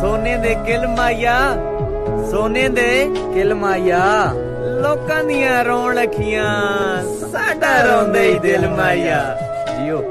ਸੋਨੇ ਦੇ ਕਿਲ ਮਾਇਆ, ਸੋਨੇ ਦੇ ਕਿਲ ਮਾਇਆ। ਲੋਕਾਂ ਦੀਆਂ ਰੋਣ ਸਾਡਾ ਰੋਂਦੇ ਹੀ ਦਿਲ ਮਾਇਆ। ਜੀਓ।